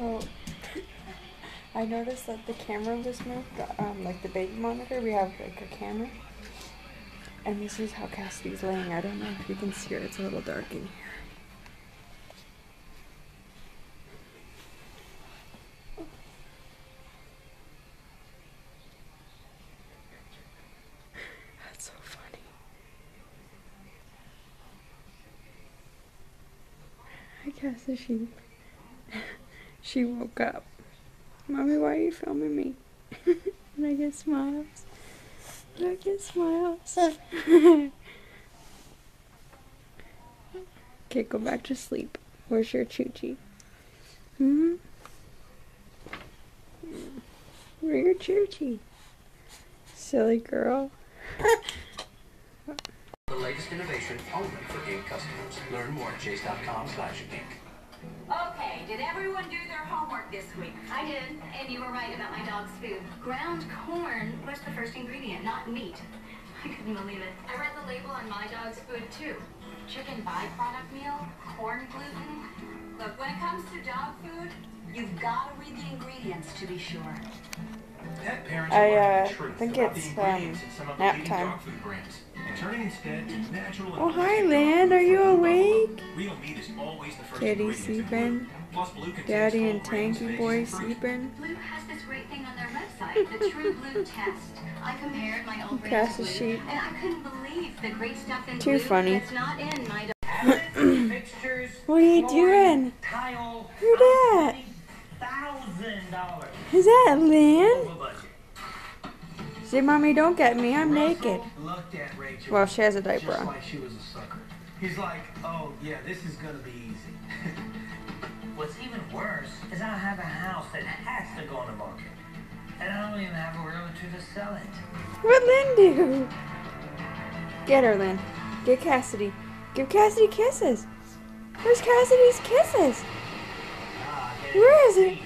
So, I noticed that the camera was moved, um, like the baby monitor. We have like a camera. And this is how Cassidy's laying. I don't know if you can see her. It's a little dark in here. That's so funny. I guess that she woke up. Mommy, why are you filming me? I get smiles. I get smiles. okay, go back to sleep. Where's your choochie? Hmm? Where's your choochie? Silly girl. The latest innovation only for Ink customers. Learn more at chase.com slash. Okay, did everyone do their homework this week? I did, and you were right about my dog's food. Ground corn was the first ingredient, not meat. I couldn't believe it. I read the label on my dog's food too. Chicken byproduct meal, corn gluten. Look, when it comes to dog food, you've got to read the ingredients to be sure. Pet parents I, are uh, think it's, um, in some of the nap time. Dog food brands, and turning instead to natural Oh, hi, Land. Are you awake? buffalo. Real meat is always the first Kitty sleeping. Daddy and Tanky boy sleeping. Blue has this great thing on their website, the True Blue Test. I compared my old brand Cass to is Blue, sheep. and I couldn't believe the great stuff in Too Blue funny. that's not in my What are you doing? Tile. Who that? Is that Lynn? Say, Mommy, don't get me. I'm naked. Russell Rachel Well, she has a diaper on. like a. He's like, oh yeah, this is gonna be easy. What's even worse is I have a house that has to go on the market, and I don't even have a realtor to sell it. What Lynn do? Get her, Lynn. Get Cassidy. Give Cassidy kisses. Where's Cassidy's kisses? Ah, Where is it?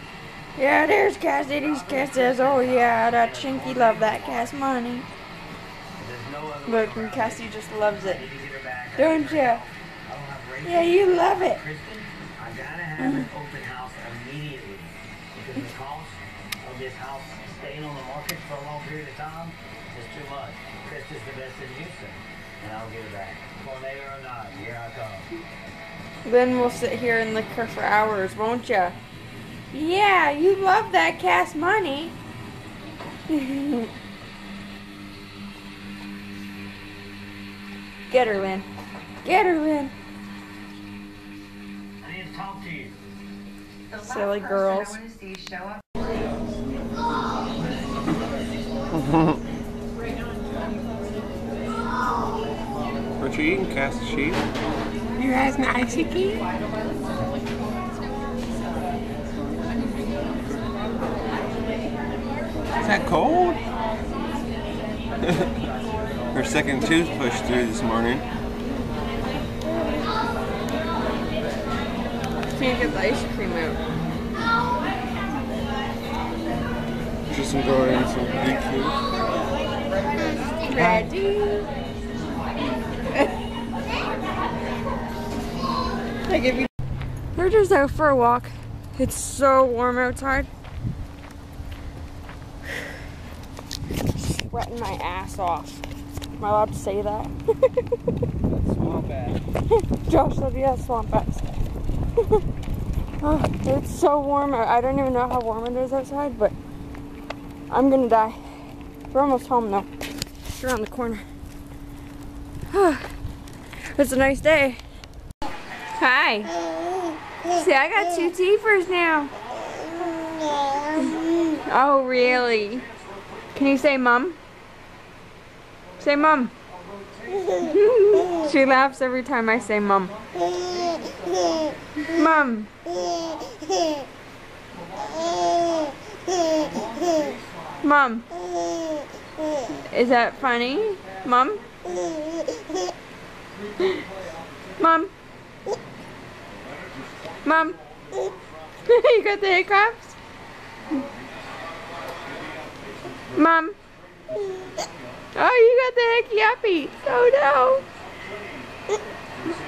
Yeah, there's Cassidy's kisses. Oh yeah, that Chinky love that Cass money. Look, and Cassie just loves it. Don't Rachel. Yeah, you love it. Kristen, I gotta have an open house immediately because the of this house staying on the market for a long period of time is too much. The best in Houston, and I'll get it back. Or not. Then we'll sit here and lick her for hours, won't ya? Yeah, you love that Cass money. Get her, Lynn. Get her, Lynn. I need to talk to you. The Silly person girls. I want to see show up What you eating, Cass sheep? You guys an icy key? Is that cold? Her second tooth pushed through this morning. Can't get the ice cream out. Just some going in some big food. Ready? I give you. We're just out for a walk. It's so warm outside. Sweating my ass off. Am I allowed to say that? Swamp ass. Josh said yeah, swamp ass. oh, it's so warm. I I don't even know how warm it is outside, but I'm gonna die. We're almost home though. It's around the corner. it's a nice day. Hi. See, I got two teepers now. Oh, really? Can you say mum? Say mom. she laughs every time I say mom. Mom. Mom. Is that funny? Mom? Mom? Mom? you got the hiccups? Mom? Oh, you got the hickey. Oh no.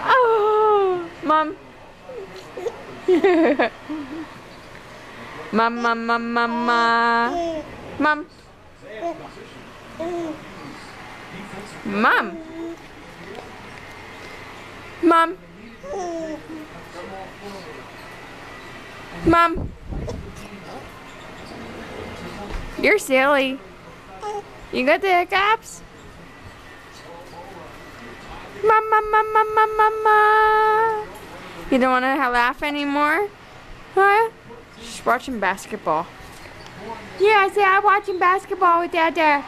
Oh, Mom. Mom, mom, mom, mom, mom. Mom. Mom. Mom. Mom. You're silly. You got the hiccups? Mom, mom, mom, mom. You don't want to laugh anymore? Huh? She's watching basketball. Yeah, I said I'm watching basketball with Dada.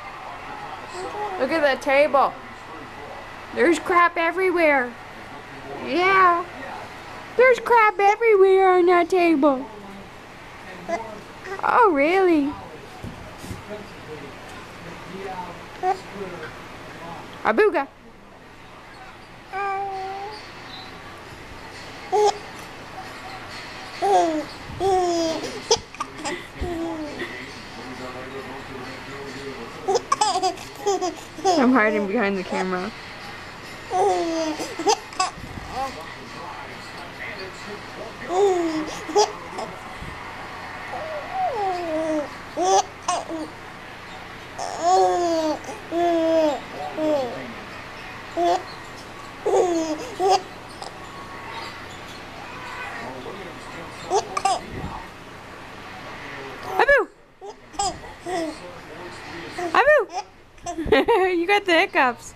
Look at the table. There's crap everywhere. Yeah. There's crap everywhere on that table. Oh, really? Abuga. I'm hiding behind the camera. Abu! Abu! you got the hiccups.